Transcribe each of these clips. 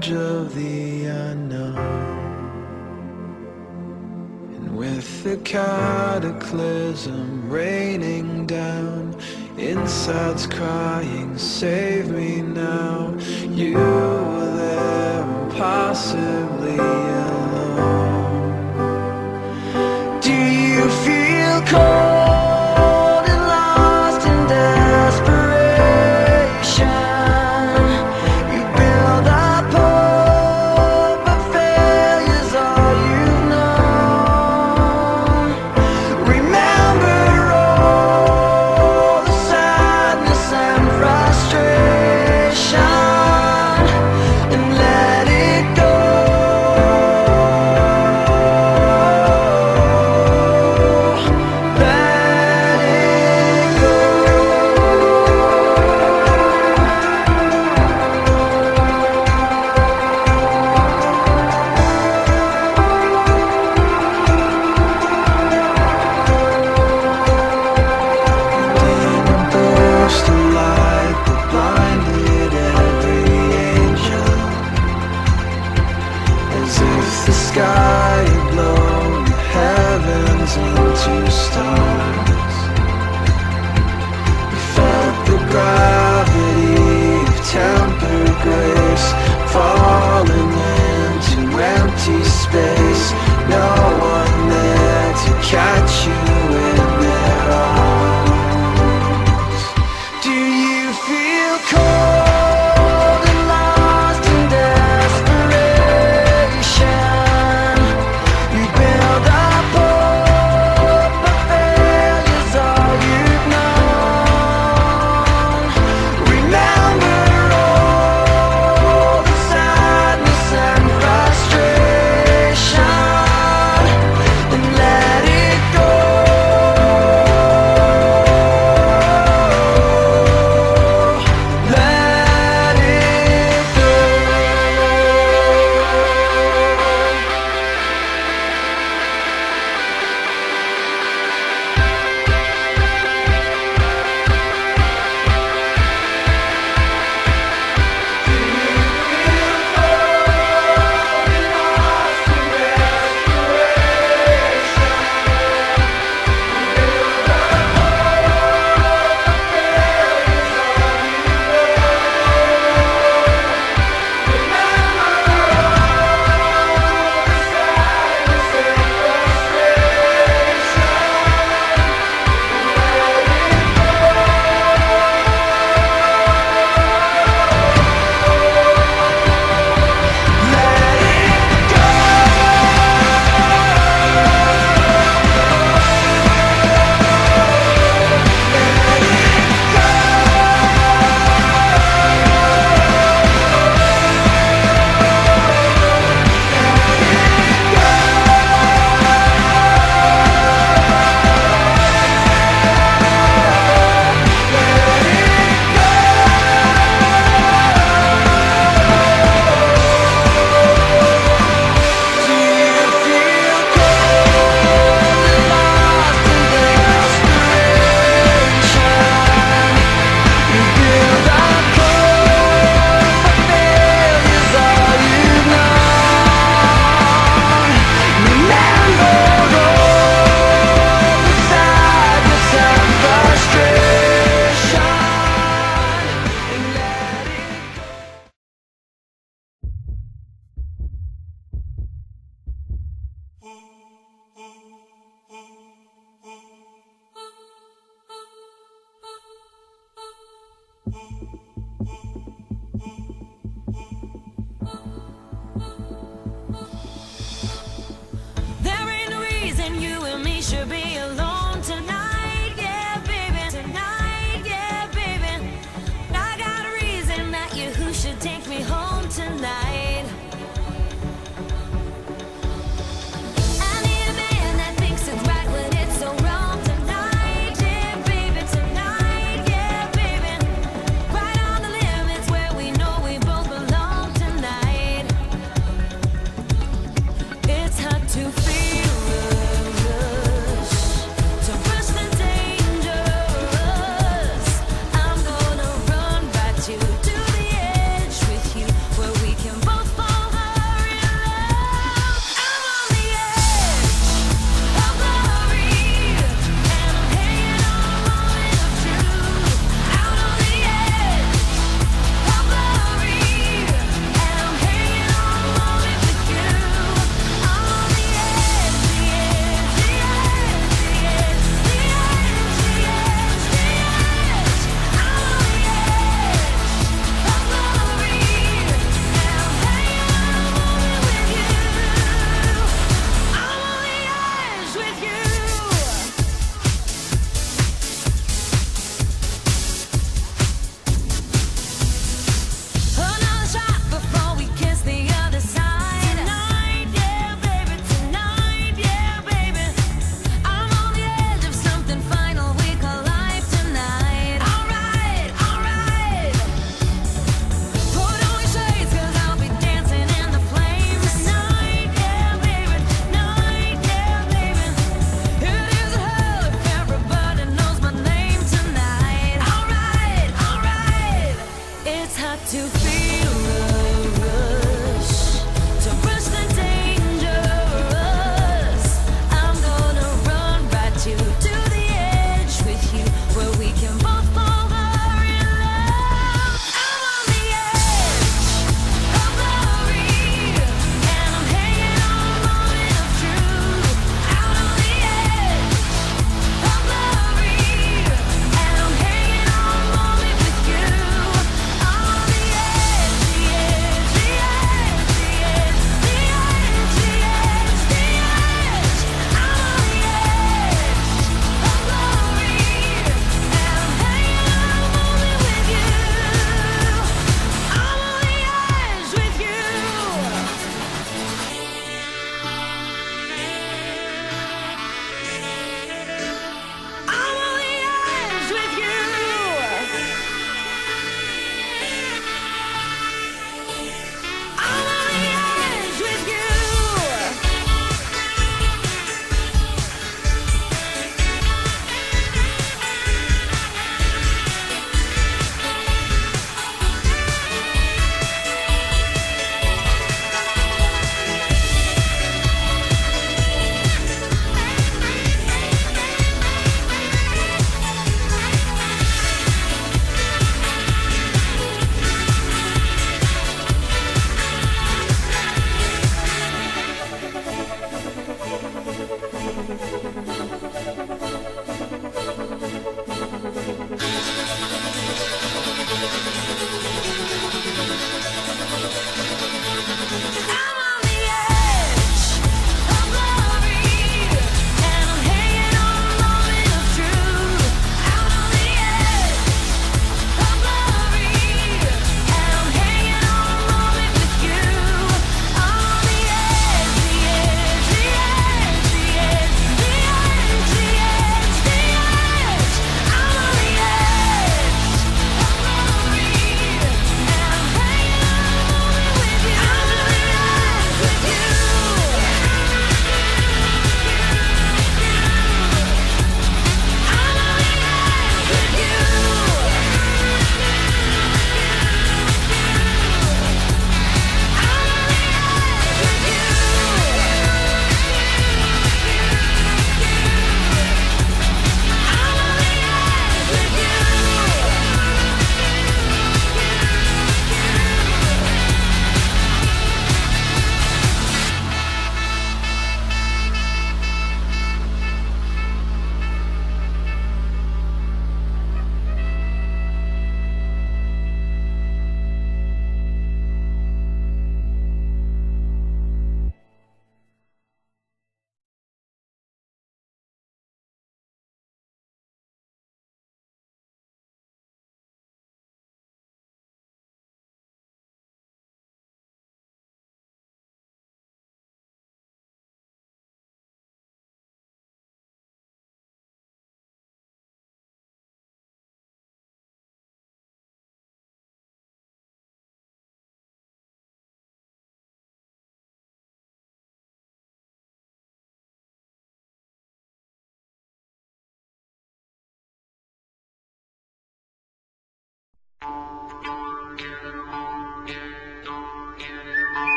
edge of the unknown. And with the cataclysm raining down, insides crying, save me now. You were there, impossibly. felt the gravity of tempered grace Falling into empty space. No one there to catch you Do you feel cold?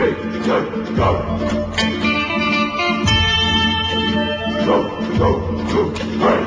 three, two, go. Go, go, go, three.